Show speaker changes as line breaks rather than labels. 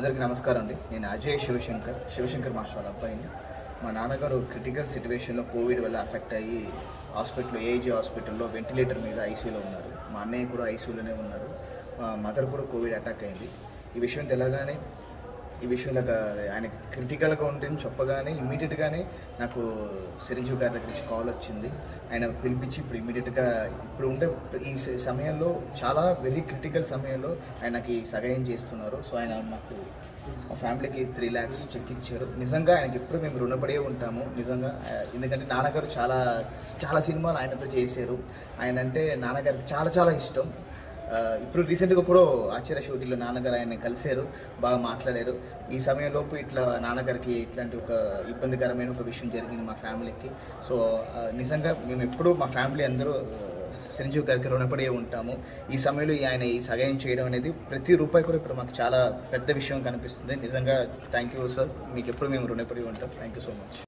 అందరికీ నమస్కారం అండి. నేను అజయ్ శివశంకర్ శివశంకర్ మాస్టర్ వాళ్ళ అబ్బాయిని. మా నాన్నగారు క్రిటికల్ సిచ్యువేషన్లో కోవిడ్ వల్ల అఫెక్ట్ అయ్యి హాస్పిటల్లో ఏజీ హాస్పిటల్లో వెంటిలేటర్ మీద ఐసీయూలో ఉన్నారు. మా అన్నయ్య కూడా ఐసీయూలోనే ఉన్నారు. మా మదర్ కూడా కోవిడ్ అటాక్ అయింది. ఈ విషయం తెలగానే ఈ విషయం నాకు ఆయన క్రిటికల్గా ఉందని చెప్పగానే ఇమీడియట్గానే నాకు చిరంజీవి గారి దగ్గర నుంచి కాల్ వచ్చింది. ఆయన పిలిపించి ఇప్పుడు ఇమీడియట్గా ఇప్పుడు ఉండే ఈ సమయంలో చాలా వెరీ క్రిటికల్ సమయంలో ఆయనకి సహాయం చేస్తున్నారు. సో ఆయన మాకు మా ఫ్యామిలీకి త్రీ ల్యాక్స్ చెక్ ఇచ్చారు. నిజంగా ఆయనకి ఎప్పుడు మేము రుణపడే ఉంటాము నిజంగా. ఎందుకంటే నాన్నగారు చాలా చాలా సినిమాలు ఆయనతో చేశారు. ఆయన అంటే నాన్నగారికి చాలా చాలా ఇష్టం. ఇప్పుడు రీసెంట్గా కూడా ఆచార్య షూటింగ్లో నాన్నగారు ఆయన కలిశారు బాగా మాట్లాడారు. ఈ సమయంలోపు ఇట్లా నాన్నగారికి ఇట్లాంటి ఒక ఇబ్బందికరమైన ఒక విషయం జరిగింది మా ఫ్యామిలీకి. సో నిజంగా మేము ఎప్పుడూ మా ఫ్యామిలీ అందరూ చిరంజీవి గారికి రుణపడి ఉంటాము. ఈ సమయంలో ఈ ఆయన ఈ సహాయం చేయడం అనేది ప్రతి రూపాయి కూడా ఇప్పుడు మాకు చాలా పెద్ద విషయం కనిపిస్తుంది. నిజంగా థ్యాంక్ యూ సార్ మీకు ఎప్పుడు మేము రుణపడి ఉంటాం. Thank you so much